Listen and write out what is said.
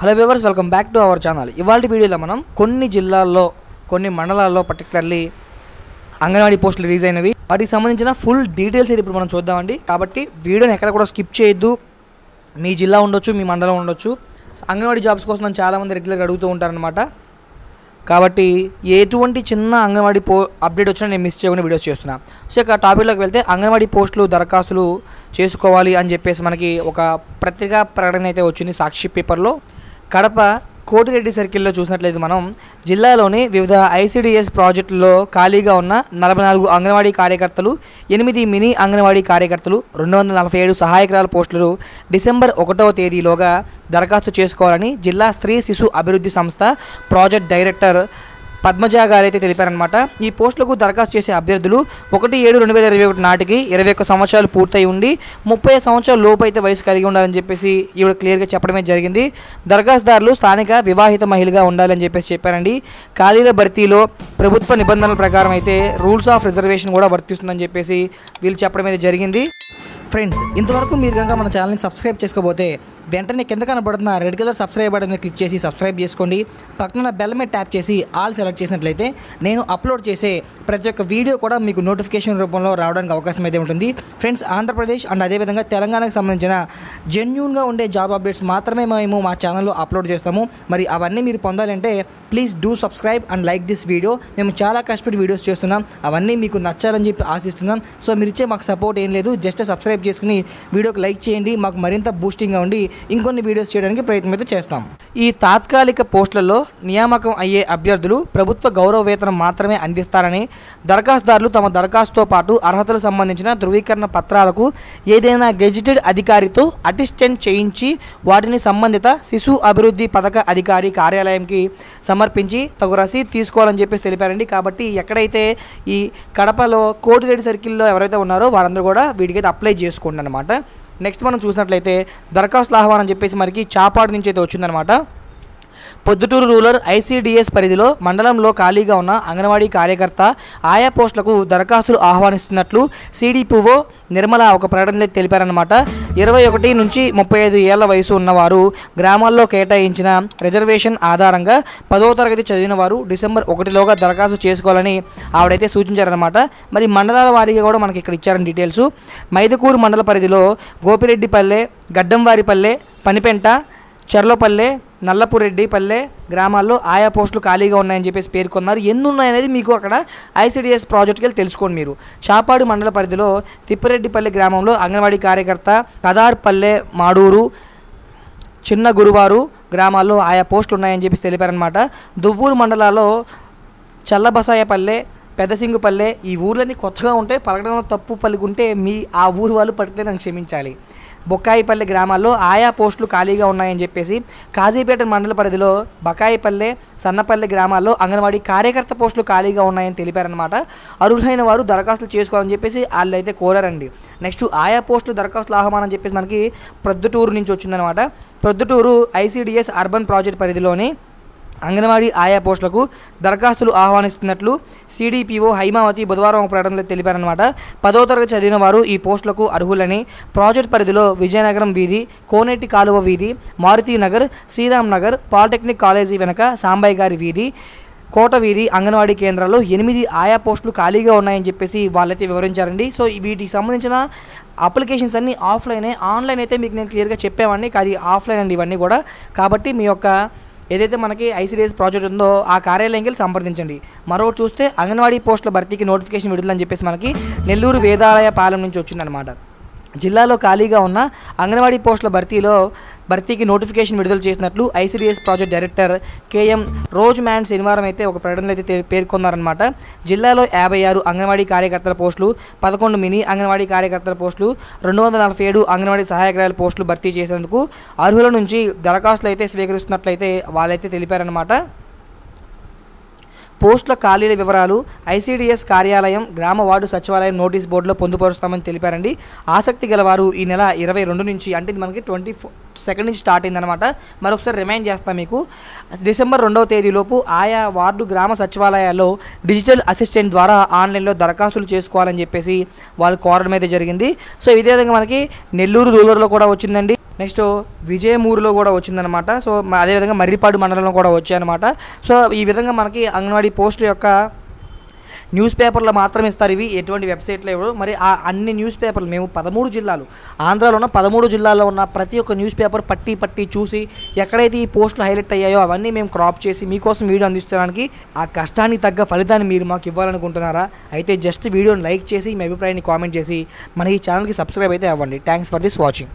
Hello viewers welcome back to our channel ఇవాళ వీడియోలో మనం కొన్ని జిల్లాల్లో కొన్ని మండలాల్లో పర్టికులర్లీ అంగన్వాడీ పోస్టులు రిలీజ్ అయినవి. వాటికి సంబంధించిన ఫుల్ డీటెయిల్స్ అయితే ఇప్పుడు మనం చూద్దామండి. కాబట్టి వీడియోని ఎక్కడ కూడా స్కిప్ చేయొద్దు. మీ జిల్లా ఉండొచ్చు మీ మండలం ఉండొచ్చు. అంగన్వాడీ జాబ్స్ కోసం నన్ను చాలామంది రెగ్యులర్గా అడుగుతూ ఉంటారనమాట కాబట్టి ఎటువంటి చిన్న అంగన్వాడీ పో అప్డేట్ వచ్చినా నేను మిస్ చేయకుండా వీడియోస్ చేస్తున్నా. సో ఇక టాపిక్లోకి వెళ్తే అంగన్వాడీ పోస్టులు దరఖాస్తులు చేసుకోవాలి అని చెప్పేసి మనకి ఒక పత్రికా ప్రకటన అయితే వచ్చింది సాక్షి పేపర్లో కడప కోటిరెడ్డి సర్కిల్లో చూసినట్లయితే మనం జిల్లాలోని వివిధ ఐసిడిఎస్ ప్రాజెక్టుల్లో ఖాళీగా ఉన్న నలభై నాలుగు అంగన్వాడీ కార్యకర్తలు ఎనిమిది మినీ అంగన్వాడీ కార్యకర్తలు రెండు వందల నలభై ఏడు సహాయకురాల పోస్టులు డిసెంబర్ ఒకటవ తేదీలోగా దరఖాస్తు చేసుకోవాలని జిల్లా స్త్రీ శిశు అభివృద్ధి సంస్థ ప్రాజెక్ట్ డైరెక్టర్ పద్మజ గారైతే తెలిపారనమాట ఈ పోస్టులకు దరఖాస్తు చేసే అభ్యర్థులు ఒకటి ఏడు రెండు వేల ఇరవై ఒకటి నాటికి ఇరవై ఒక్క సంవత్సరాలు పూర్తయి ఉండి ముప్పై సంవత్సరాల లోపు అయితే వయసు కలిగి ఉండాలని చెప్పేసి ఈవిడ క్లియర్గా చెప్పడమే జరిగింది. దరఖాస్తుదారులు స్థానిక వివాహిత మహిళగా ఉండాలని చెప్పేసి చెప్పారండి. ఖాళీల భర్తీలో ప్రభుత్వ నిబంధనల ప్రకారం అయితే రూల్స్ ఆఫ్ రిజర్వేషన్ కూడా వర్తిస్తుందని చెప్పేసి వీళ్ళు చెప్పడం అయితే జరిగింది. ఫ్రెండ్స్ ఇంతవరకు మీరు కనుక మన ఛానల్ని సబ్స్క్రైబ్ చేసుకోబోతే వెంటనే కింద కనబడుతున్న రెడ్ కలర్ సబ్స్క్రైబ్ బటన్ మీద క్లిక్ చేసి సబ్స్క్రైబ్ చేసుకోండి. పక్కన బెల్ మీద ట్యాప్ చేసి ఆల్ సెలెక్ట్ చేసినట్లయితే నేను అప్లోడ్ చేసే ప్రతి ఒక్క వీడియో కూడా మీకు నోటిఫికేషన్ రూపంలో రావడానికి అవకాశం అయితే ఉంటుంది. ఫ్రెండ్స్ ఆంధ్రప్రదేశ్ అండ్ అదేవిధంగా తెలంగాణకు సంబంధించిన జెన్యున్గా ఉండే జాబ్ అప్డేట్స్ మాత్రమే మేము మా ఛానల్లో అప్లోడ్ చేస్తాము. మరి అవన్నీ మీరు పొందాలంటే please do subscribe and like this video మేము చాలా కష్టపడి వీడియోస్ చేస్తున్నాం. అవన్నీ మీకు నచ్చాలని చెప్పి ఆశిస్తున్నాం. సో మీరు ఇచ్చే మాకు సపోర్ట్ ఏం లేదు. జస్ట్ సబ్స్క్రైబ్ చేసుకుని వీడియోకి లైక్ చేయండి. మాకు మరింత బూస్టింగ్గా ఉండి ఇంకొన్ని వీడియోస్ చేయడానికి ప్రయత్నం అయితే చేస్తాం. ఈ తాత్కాలిక పోస్టులలో నియామకం అయ్యే అభ్యర్థులు ప్రభుత్వ గౌరవ వేతనం మాత్రమే అందిస్తారని దరఖాస్తుదారులు తమ దరఖాస్తుతో పాటు అర్హతలు సంబంధించిన ధృవీకరణ పత్రాలకు ఏదైనా గెజిటెడ్ అధికారితో అటిస్టెంట్ చేయించి వాటిని సంబంధిత శిశు అభివృద్ధి పథక అధికారి కార్యాలయంకి సమర్పించి తగు రసీదు తీసుకోవాలని చెప్పేసి తెలిపారండి. కాబట్టి ఎక్కడైతే ఈ కడపలో కోటిరెడ్డి సర్కిల్లో ఎవరైతే ఉన్నారో వారందరూ కూడా వీటికైతే అప్లై చేసుకోండి అనమాట నెక్స్ట్ మనం చూసినట్లయితే దరఖాస్తుల ఆహ్వానం అని చెప్పేసి మనకి చాపాడు నుంచి అయితే వచ్చిందనమాట పొద్దుటూరు రూరల్ ఐసీడీఎస్ పరిధిలో మండలంలో ఖాళీగా ఉన్న అంగన్వాడీ కార్యకర్త ఆయా పోస్టులకు దరఖాస్తులు ఆహ్వానిస్తున్నట్లు సిడిపిఓ నిర్మల ఒక ప్రకటనలో తెలిపారనమాట ఇరవై ఒకటి నుంచి ముప్పై ఐదు ఏళ్ళ వయసు ఉన్నవారు గ్రామాల్లో కేటాయించిన రిజర్వేషన్ ఆధారంగా పదవ తరగతి చదివిన వారు డిసెంబర్ ఒకటిలోగా దరఖాస్తు చేసుకోవాలని ఆవిడైతే సూచించారనమాట మరి మండలాల వారీగా కూడా మనకి ఇక్కడ ఇచ్చారని డీటెయిల్స్. మైదుకూరు మండల పరిధిలో గోపిరెడ్డిపల్లె గడ్డంవారిపల్లె పనిపెంట చెర్లపల్లె నల్లపురెడ్డిపల్లె గ్రామాల్లో ఆయా పోస్టులు ఖాళీగా ఉన్నాయని చెప్పేసి పేర్కొన్నారు. ఎన్నున్నాయనేది మీకు అక్కడ ఐసిడిఎస్ ప్రాజెక్ట్కి వెళ్ళి తెలుసుకోండి మీరు. చాపాడు మండల పరిధిలో తిప్పిరెడ్డిపల్లె గ్రామంలో అంగన్వాడీ కార్యకర్త కదార్పల్లె మాడూరు చిన్న గురువారు గ్రామాల్లో ఆయా పోస్టులు ఉన్నాయని చెప్పేసి తెలిపారనమాట దువ్వూరు మండలాల్లో చల్లబసాయపల్లె పెదసింగుపల్లె ఈ ఊర్లన్నీ కొత్తగా ఉంటాయి. పలకడంలో తప్పు పలుకుంటే మీ ఆ ఊరు వాళ్ళు పడితే నన్ను క్షమించాలి. బొక్కాయిపల్లె గ్రామాల్లో ఆయా పోస్టులు ఖాళీగా ఉన్నాయని చెప్పేసి కాజీపేట మండల పరిధిలో బకాయిపల్లె సన్నపల్లె గ్రామాల్లో అంగన్వాడీ కార్యకర్త పోస్టులు ఖాళీగా ఉన్నాయని తెలిపారనమాట అర్హులైన వారు దరఖాస్తులు చేసుకోవాలని చెప్పేసి వాళ్ళు అయితే కోరారండి. నెక్స్ట్ ఆయా పోస్టులు దరఖాస్తులు ఆహ్వానం చెప్పేసి మనకి ప్రొద్దుటూరు నుంచి వచ్చిందనమాట ప్రొద్దుటూరు ఐసీడిఎస్ అర్బన్ ప్రాజెక్ట్ పరిధిలోని అంగన్వాడీ ఆయా పోస్టులకు దరఖాస్తులు ఆహ్వానిస్తున్నట్లు సిడిపిఓ హైమావతి బుధవారం ఒక ప్రకటనలో తెలిపారనమాట పదో తరగతి చదివిన వారు ఈ పోస్టులకు అర్హులని. ప్రాజెక్ట్ పరిధిలో విజయనగరం వీధి కోనేటి కాలువ వీధి మారుతి నగర్ శ్రీరామ్ నగర్ పాలిటెక్నిక్ కాలేజీ వెనక సాంబయ్య గారి వీధి కోట వీధి అంగన్వాడీ కేంద్రాల్లో ఎనిమిది ఆయా పోస్టులు ఖాళీగా ఉన్నాయని చెప్పేసి వాళ్ళైతే వివరించారండి. సో వీటికి సంబంధించిన అప్లికేషన్స్ అన్నీ ఆఫ్లైనే ఆన్లైన్ అయితే మీకు నేను క్లియర్గా చెప్పేవాడిని. అది ఆఫ్లైన్ అండి ఇవన్నీ కూడా. కాబట్టి మీ యొక్క ఏదైతే మనకి ఐసీడీఎస్ ప్రాజెక్ట్ ఉందో ఆ కార్యాలయంకి వెళ్ళి సంప్రదించండి. మరో చూస్తే అంగన్వాడీ పోస్టుల భర్తీకి నోటిఫికేషన్ విడుదలని చెప్పేసి మనకి నెల్లూరు వేదాలయ పాలెం నుంచి వచ్చిందనమాట జిల్లాలో ఖాళీగా ఉన్న అంగన్వాడీ పోస్టుల భర్తీలో భర్తీకి నోటిఫికేషన్ విడుదల చేసినట్లు ICDS project director KM Roseman శనివారం అయితే ఒక ప్రకటనలో అయితే పేర్కొన్నారనమాట జిల్లాలో యాభై ఆరు అంగన్వాడీ కార్యకర్తల పోస్టులు పదకొండు మినీ అంగన్వాడీ కార్యకర్తల పోస్టులు రెండు వందల నలభై ఏడు అంగన్వాడీ సహాయకురాల పోస్టులు భర్తీ చేసేందుకు అర్హుల నుంచి దరఖాస్తులు అయితే స్వీకరిస్తున్నట్లయితే వాళ్ళైతే తెలిపారనమాట పోస్టుల ఖాళీల వివరాలు ఐసీడీఎస్ కార్యాలయం గ్రామ వార్డు సచివాలయం నోటీస్ బోర్డులో పొందుపరుస్తామని తెలిపారండి. ఆసక్తి గలవారు ఈ నెల ఇరవై రెండు నుంచి అంటే ఇది మనకి ట్వంటీ సెకండ్ నుంచి స్టార్ట్ అయిందనమాట మరొకసారి రిమైండ్ చేస్తాను మీకు. డిసెంబర్ రెండవ తేదీలోపు ఆయా వార్డు గ్రామ సచివాలయాల్లో డిజిటల్ అసిస్టెంట్ ద్వారా ఆన్లైన్లో దరఖాస్తులు చేసుకోవాలని చెప్పేసి వాళ్ళు కోరడం అయితే జరిగింది. సో ఇదే విధంగా మనకి నెల్లూరు రూరల్లో కూడా వచ్చిందండి. నెక్స్ట్ విజయమూరులో కూడా వచ్చిందనమాట సో అదేవిధంగా మర్రిపాడు మండలంలో కూడా వచ్చాయన్నమాట. సో ఈ విధంగా మనకి అంగన్వాడీ పోస్ట్ యొక్క న్యూస్ పేపర్లో మాత్రమే ఇస్తారు. ఇవి ఎటువంటి వెబ్సైట్లో ఇవ్వరు. మరి ఆ అన్ని న్యూస్ పేపర్లు మేము పదమూడు జిల్లాలు ఆంధ్రాలో ఉన్న పదమూడు జిల్లాల్లో ఉన్న ప్రతి ఒక్క న్యూస్ పేపర్ పట్టి పట్టి చూసి ఎక్కడైతే ఈ పోస్టులు హైలైట్ అయ్యాయో అవన్నీ మేము క్రాప్ చేసి మీకోసం వీడియో అందించడానికి ఆ కష్టానికి తగ్గ ఫలితాన్ని మీరు మాకు ఇవ్వాలనుకుంటున్నారా? అయితే జస్ట్ వీడియోని లైక్ చేసి మీ అభిప్రాయాన్ని కామెంట్ చేసి మన ఈ ఛానల్కి సబ్స్క్రైబ్ అయితే అవ్వండి. Thanks for this watching.